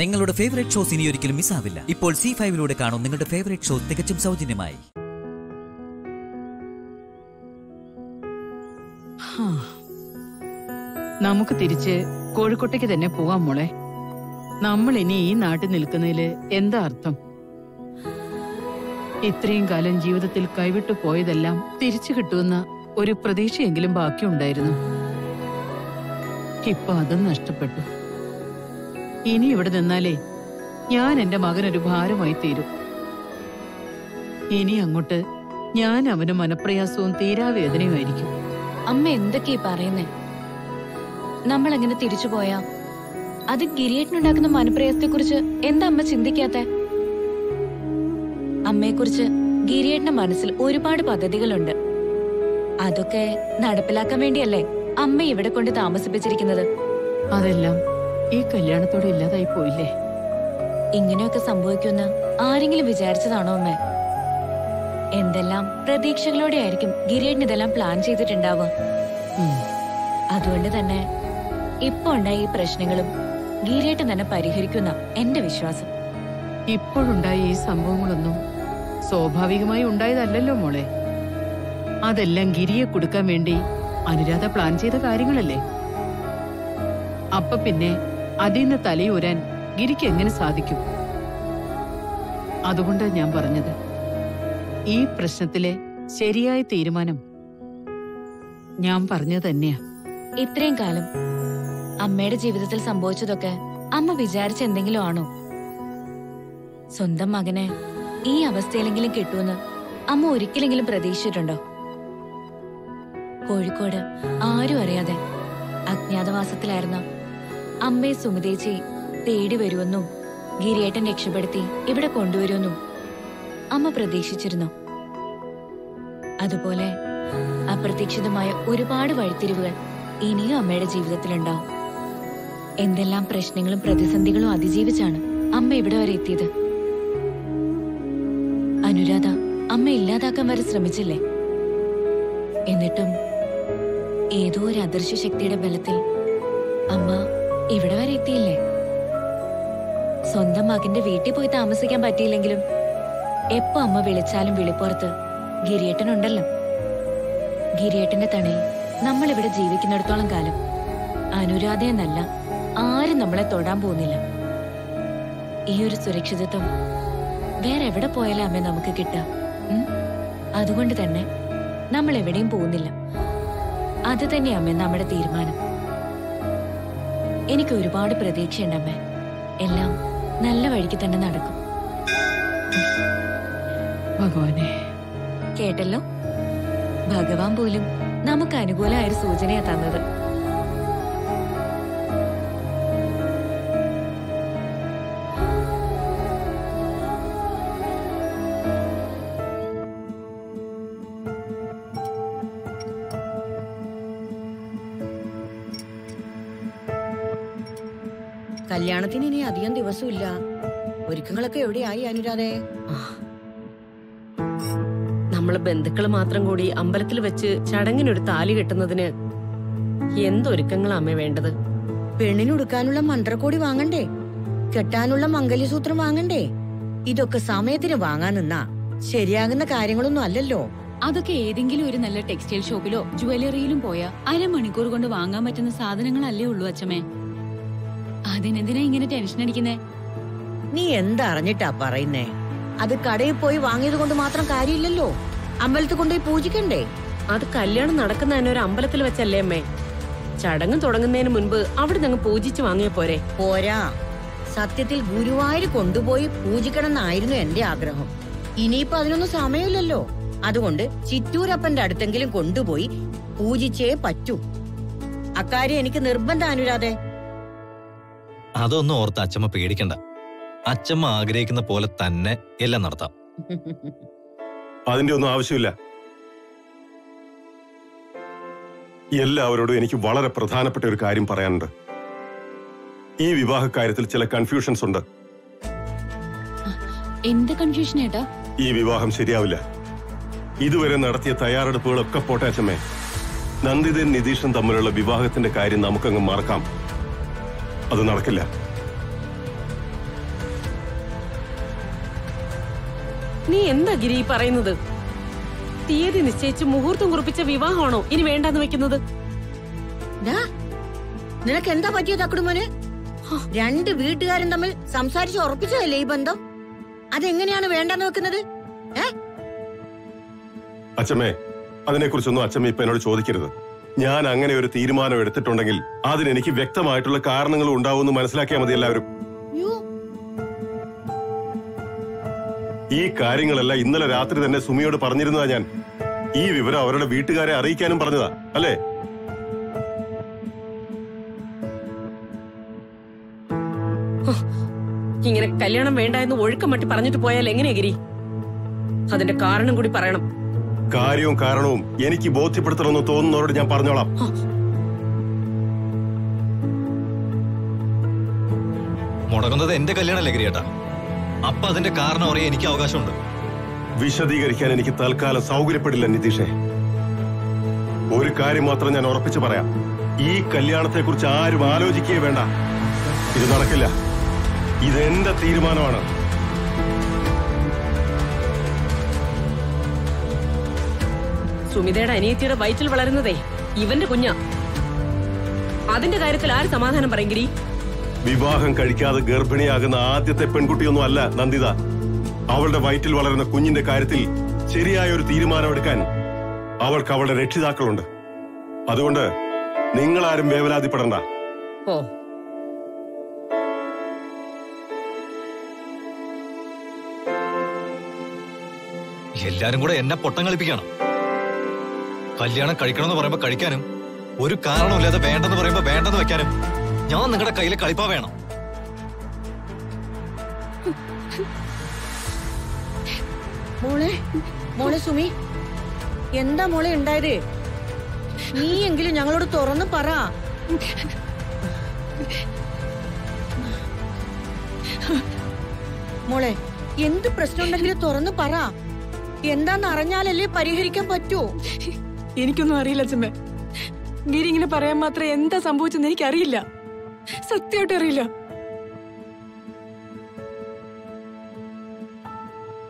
നിങ്ങളുടെ favourite shows ഇനി ഒരിക്കലും മിസ്സാവില്ല ഇപ്പോൾ സി ഫൈവിലൂടെ കാണും നിങ്ങളുടെ ഫേവറേറ്റ് ഷോ തികച്ചും സൗജന്യമായി. നമുക്ക് തിരിച്ച് കോഴിക്കോട്ടേക്ക് തന്നെ പോവാം മോളെ. നമ്മൾ ഇനി ഈ നാട്ടിൽ നിൽക്കുന്നതിൽ എന്താ അർത്ഥം? ഇത്രയും കാലം ജീവിതത്തിൽ കൈവിട്ടു പോയതെല്ലാം തിരിച്ചു കിട്ടുമെന്ന ഒരു പ്രതീക്ഷയെങ്കിലും ബാക്കിയുണ്ടായിരുന്നു. ഇപ്പൊ അതും നഷ്ടപ്പെട്ടു. ഇനി ഇവിടെ നിന്നാലേ ഞാൻ എന്റെ മകനൊരു ഭാരമായി തീരും. ഇനി അങ്ങോട്ട് ഞാൻ അവന് മനപ്രയാസവും തീരാവേദനയുമായിരിക്കും അമ്മ എന്തൊക്കെയാ പറയുന്നേ? നമ്മൾ എങ്ങനെ തിരിച്ചു പോയാ? അത് ഗിരിയേട്ടനുണ്ടാക്കുന്ന മനപ്രയാസത്തെ കുറിച്ച് എന്താ അമ്മ ചിന്തിക്കാത്ത? അമ്മയെക്കുറിച്ച് ഗിരിയേട്ടന്റെ മനസ്സിൽ ഒരുപാട് പദ്ധതികളുണ്ട്. അതൊക്കെ നടപ്പിലാക്കാൻ വേണ്ടിയല്ലേ അമ്മ ഇവിടെ കൊണ്ട് താമസിപ്പിച്ചിരിക്കുന്നത്? അതെല്ലാം ഈ കല്യാണത്തോടെ ഇല്ലാതായി പോയില്ലേ? ഇങ്ങനെയൊക്കെ സംഭവിക്കുന്ന ആരെങ്കിലും വിചാരിച്ചതാണോ അമ്മ? എന്തെല്ലാം പ്രതീക്ഷകളോടെ ആയിരിക്കും ഗിരിയേട്ടൻ ഇതെല്ലാം പ്ലാൻ ചെയ്തിട്ടുണ്ടാവുക. അതുകൊണ്ട് തന്നെ ഇപ്പൊ ഉണ്ടായ ഈ പ്രശ്നങ്ങളും ഗിരിയേട്ടൻ തന്നെ പരിഹരിക്കുന്ന എന്റെ വിശ്വാസം. ഇപ്പോഴുണ്ടായ ഈ സംഭവങ്ങളൊന്നും സ്വാഭാവികമായി ഉണ്ടായതല്ലല്ലോ മോളെ. അതെല്ലാം ഗിരിയെ കൊടുക്കാൻ വേണ്ടി അനുരാധ പ്ലാൻ ചെയ്ത കാര്യങ്ങളല്ലേ? അപ്പൊ പിന്നെ അതിൽ നിന്ന് തലയൂരാൻ ഗിരിക്ക് എങ്ങനെ സാധിക്കും? അതുകൊണ്ട് ഞാൻ പറഞ്ഞത്. ഈ പ്രശ്നത്തിലെ ശരിയായ തീരുമാനം ഞാൻ പറഞ്ഞു തന്നെയാ. ഇത്രയും കാലം അമ്മയുടെ ജീവിതത്തിൽ സംഭവിച്ചതൊക്കെ അമ്മ വിചാരിച്ച എന്തെങ്കിലും ആണോ? സ്വന്തം മകനെ ഈ അവസ്ഥയിലെങ്കിലും കിട്ടുമെന്ന് അമ്മ ഒരിക്കലെങ്കിലും പ്രതീക്ഷിച്ചിട്ടുണ്ടോ? കോഴിക്കോട് ആരും അറിയാതെ അജ്ഞാതവാസത്തിലായിരുന്ന അമ്മയെ സുമിതേച്ചി തേടി വരുമെന്നും ഗിരിയേട്ടൻ രക്ഷപ്പെടുത്തി ഇവിടെ കൊണ്ടുവരുമെന്നും അമ്മ പ്രതീക്ഷിച്ചിരുന്നു. അതുപോലെ അപ്രതീക്ഷിതമായ ഒരുപാട് വഴിത്തിരിവുകൾ ഇനിയും അമ്മയുടെ ജീവിതത്തിലുണ്ടാവും എന്തെല്ലാം പ്രശ്നങ്ങളും പ്രതിസന്ധികളും അതിജീവിച്ചാണ് അമ്മ ഇവിടെ വരെ എത്തിയത്? അനുരാധ അമ്മ ഇല്ലാതാക്കാൻ വരെ ശ്രമിച്ചില്ലേ? എന്നിട്ടും ഏതോ ഒരു അദൃശ്യ ശക്തിയുടെ ബലത്തിൽ അമ്മ ഇവിടെ വരെ എത്തിയില്ലേ? സ്വന്തം മകന്റെ വീട്ടിൽ പോയി താമസിക്കാൻ പറ്റിയില്ലെങ്കിലും എപ്പോ അമ്മ വിളിച്ചാലും വിളിപ്പുറത്ത് ഗിരിയേട്ടനുണ്ടല്ലോ ഗിരിയേട്ടന്റെ തണയിൽ നമ്മൾ ഇവിടെ ജീവിക്കുന്നിടത്തോളം കാലം അനുരാധയെന്നല്ല ആരും നമ്മളെ തൊടാൻ പോകുന്നില്ല. ഈ ഒരു സുരക്ഷിതത്വം വേറെ എവിടെ പോയാലും അമ്മ നമുക്ക് കിട്ടുക അതുകൊണ്ട് തന്നെ നമ്മൾ എവിടെയും പോകുന്നില്ല. അത് തന്നെ അമ്മ നമ്മുടെ തീരുമാനം. എനിക്ക് ഒരുപാട് പ്രതീക്ഷയുണ്ട് അമ്മ. എല്ലാം നല്ല വഴിക്ക് തന്നെ നടക്കും. ഭഗവാനെ. കേട്ടല്ലോ? ഭഗവാൻ പോലും നമുക്ക് അനുകൂലമായ ഒരു സൂചനയാ തന്നത്. കല്യാണത്തിന് ഇനി അധികം ദിവസമില്ല. ഒരുക്കങ്ങളൊക്കെ എവിടെയായി അനുരാധേ? നമ്മളെ ബന്ധുക്കൾ മാത്രം കൂടി അമ്പലത്തിൽ വെച്ച് ചടങ്ങിനൊരു താലി കെട്ടുന്നതിന് എന്തൊരുക്കങ്ങളാ അമ്മ വേണ്ടത്? പെണ്ണിനൊടുക്കാനുള്ള മന്ത്രക്കോടി വാങ്ങണ്ടേ? കെട്ടാനുള്ള മംഗല്യസൂത്രം വാങ്ങണ്ടേ? ഇതൊക്കെ സമയത്തിന് വാങ്ങാൻ നിന്നാ ശരിയാകുന്ന കാര്യങ്ങളൊന്നും അല്ലല്ലോ. അതൊക്കെ ഏതെങ്കിലും ഒരു നല്ല ടെക്സ്റ്റൈൽ ഷോപ്പിലോ ജുവലറിയിലും പോയ അരമണിക്കൂർ കൊണ്ട് വാങ്ങാൻ പറ്റുന്ന സാധനങ്ങളല്ലേ ഉള്ളൂ അച്ഛമ്മേ. അതിനെന്തിനാ ഇങ്ങനെ ടെൻഷൻ അടിക്കുന്നേ? നീ എന്തറിഞ്ഞിട്ടാ പറയുന്നേ? അത് കടയിൽ പോയി വാങ്ങിയത് കൊണ്ട് മാത്രം കാര്യമില്ലല്ലോ. അമ്പലത്തിൽ കൊണ്ടുപോയി പൂജിക്കണ്ടേ? അത് കല്യാണം നടക്കുന്നതിന് ഒരു അമ്പലത്തിൽ വെച്ചല്ലേ അമ്മേ. ചടങ്ങ് തുടങ്ങുന്നതിന് മുൻപ് അവിടെ ഞങ്ങൾ പൂജിച്ച് വാങ്ങിയ പോരെ. പോരാ. സത്യത്തിൽ ഗുരുവായൂർ കൊണ്ടുപോയി പൂജിക്കണം എന്നായിരുന്നു എന്റെ ആഗ്രഹം. ഇനിയിപ്പോ അതിനൊന്നും സമയമില്ലല്ലോ. അതുകൊണ്ട് ചിറ്റൂരപ്പന്റെ അടുത്തെങ്കിലും കൊണ്ടുപോയി പൂജിച്ചേ പറ്റൂ. അക്കാര്യം എനിക്ക് നിർബന്ധം അനുരാധേ. അതൊന്നും ഓർത്ത് അച്ഛമ്മ പേടിക്കണ്ട. അച്ഛമ്മ ആഗ്രഹിക്കുന്ന പോലെ തന്നെ എല്ലാം നടത്താം. അതിന്റെ ഒന്നും ആവശ്യമില്ല. എല്ലാവരോടും എനിക്ക് വളരെ പ്രധാനപ്പെട്ട ഒരു കാര്യം പറയാനുണ്ട്. ഈ വിവാഹ കാര്യത്തിൽ ചില കൺഫ്യൂഷൻസ് ഉണ്ട്. എന്ത് കൺഫ്യൂഷൻ ഏട്ടാ? ഈ വിവാഹം ശരിയാവില്ല. ഇതുവരെ നടത്തിയ തയ്യാറെടുപ്പുകളൊക്കെ പോട്ടെ അച്ഛമ്മേ നന്ദിതൻ നിതീഷും തമ്മിലുള്ള വിവാഹത്തിന്റെ കാര്യം നമുക്കങ്ങ് മറക്കാം. അത് നടക്കില്ല. നീ എന്താ ഗിരി പറയുന്നത്? തീയതി നിശ്ചയിച്ച് മുഹൂർത്തം കുറിപ്പിച്ച വിവാഹമാണോ ഇനി വേണ്ടെന്ന് വെക്കുന്നത്? നിനക്ക് എന്താ പറ്റിയത് അക്കുടുമോനെ രണ്ട് വീട്ടുകാരും തമ്മിൽ സംസാരിച്ച് ഉറപ്പിച്ചതല്ലേ ഈ ബന്ധം? അതെങ്ങനെയാണ് വേണ്ടെന്ന് വെക്കുന്നത്? അച്ഛമ്മേ അതിനെക്കുറിച്ചൊന്നും അച്ഛമ്മ ഇപ്പൊ എന്നോട് ചോദിക്കരുത്. ഞാൻ അങ്ങനെ ഒരു തീരുമാനം എടുത്തിട്ടുണ്ടെങ്കിൽ അതിന് എനിക്ക് വ്യക്തമായിട്ടുള്ള കാരണങ്ങൾ ഉണ്ടാവുമെന്ന് മനസ്സിലാക്കിയാൽ മതി എല്ലാവരും. ഈ കാര്യങ്ങളെല്ലാം ഇന്നലെ രാത്രി തന്നെ സുമിയോട് പറഞ്ഞിരുന്നതാ ഞാൻ. ഈ വിവരം അവരുടെ വീട്ടുകാരെ അറിയിക്കാനും പറഞ്ഞതാ അല്ലേ? ഇങ്ങനെ കല്യാണം വേണ്ട എന്ന് ഒഴുക്കം മട്ടി പറഞ്ഞിട്ട് പോയാൽ എങ്ങനെയാ ഗിരി? അതിന്റെ കാരണം കൂടി പറയണം. കാര്യവും കാരണവും എനിക്ക് ബോധ്യപ്പെടുത്തണമെന്ന് തോന്നുന്നവരോട് ഞാൻ പറഞ്ഞോളാം. മുടങ്ങുന്നത് എന്റെ കല്യാണല്ലേ ഗിരിയേട്ടാ? അപ്പൊ അതിന്റെ കാരണം അറിയാൻ എനിക്ക് അവകാശമുണ്ട്. വിശദീകരിക്കാൻ എനിക്ക് തൽക്കാലം സൗകര്യപ്പെടില്ല നിതീഷേ. ഒരു കാര്യം മാത്രം ഞാൻ ഉറപ്പിച്ചു പറയാം. ഈ കല്യാണത്തെ കുറിച്ച് ആരും ആലോചിക്കുകയേ വേണ്ട. ഇത് നടക്കില്ല. ഇതെന്റെ തീരുമാനമാണ്. സുമിതയുടെ അനിയത്തിയുടെ വയറ്റിൽ വളരുന്നതേ ഇവന്റെ കുഞ്ഞാ. അതിന്റെ കാര്യത്തിൽ ആര് സമാധാനം പറയും വിവാഹം കഴിക്കാതെ ഗർഭിണിയാകുന്ന ആദ്യത്തെ പെൺകുട്ടിയൊന്നും അല്ല നന്ദിത. അവളുടെ വയറ്റിൽ വളരുന്ന കുഞ്ഞിന്റെ കാര്യത്തിൽ ശരിയായ ഒരു തീരുമാനമെടുക്കാൻ അവൾക്ക് അവളുടെ രക്ഷിതാക്കളുണ്ട്. അതുകൊണ്ട് നിങ്ങളാരും വേവലാതിപ്പെടണ്ട. ഓ. എല്ലാരും കൂടെ എന്നെ പൊട്ടം കളിപ്പിക്കണം. കല്യാണം കഴിക്കണമെന്ന് പറയുമ്പോ കഴിക്കാനും ഒരു കാരണമില്ലാതെ വേണ്ടെന്ന് പറയുമ്പോ വേണ്ടെന്ന് വെക്കാനും ഞാൻ നിങ്ങളുടെ കയ്യിൽ കളിപ്പാ വേണം. മോളെ മോളെ സുമി എന്താ മോളെ ഉണ്ടായത്? നീ എങ്കിലും ഞങ്ങളോട് തുറന്നു പറ. മോളെ എന്ത് പ്രശ്നം ഉണ്ടെങ്കിലും തുറന്നു പറ. എന്താന്ന് അറിഞ്ഞാലല്ലേ പരിഹരിക്കാൻ പറ്റൂ. എനിക്കൊന്നും അറിയില്ല അച്ഛമ്മ. ഗിരി ഇങ്ങനെ പറയാൻ മാത്രം എന്താ സംഭവിച്ചെന്ന് എനിക്കറിയില്ല. സത്യമായിട്ട് അറിയില്ല.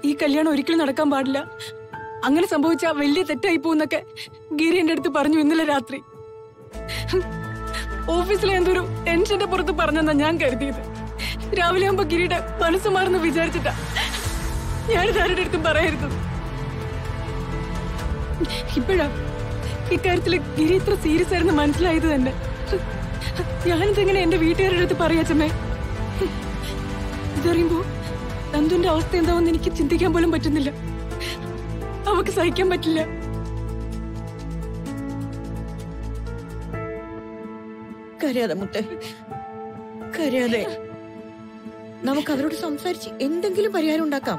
ഈ കല്യാണം ഒരിക്കലും നടക്കാൻ പാടില്ല. അങ്ങനെ സംഭവിച്ച വലിയ തെറ്റായി പോകുന്നൊക്കെ ഗിരി എന്റെ അടുത്ത് പറഞ്ഞു ഇന്നലെ രാത്രി. ഓഫീസിലെ എന്തൊരു ടെൻഷന്റെ പുറത്ത് പറഞ്ഞെന്നാ ഞാൻ കരുതിയത്. രാവിലെ ആകുമ്പോ ഗിരിയുടെ മനസ്സ് മാറുന്നു വിചാരിച്ചിട്ടാ ഞാനിത് ആരുടെ അടുത്തും പറയരുത്. ഇപ്പോഴാ ഇക്കാര്യത്തിൽ ഗിരി ഇത്ര സീരിയസ് ആയിരുന്നു മനസ്സിലായത് തന്നെ. ഞാനിതെങ്ങനെ എന്റെ വീട്ടുകാരുടെ അടുത്ത് പറയാച്ചമ്മേ ഇതറിയുമ്പോ നന്ദുന്റെ അവസ്ഥ എന്താവെന്ന് എനിക്ക് ചിന്തിക്കാൻ പോലും പറ്റുന്നില്ല. അവക്ക് സഹിക്കാൻ പറ്റില്ല. കരയാതെ മുത്തേ. കരയാതെ. നമുക്ക് അവരോട് സംസാരിച്ച് എന്തെങ്കിലും പരിഹാരം ഉണ്ടാക്കാം.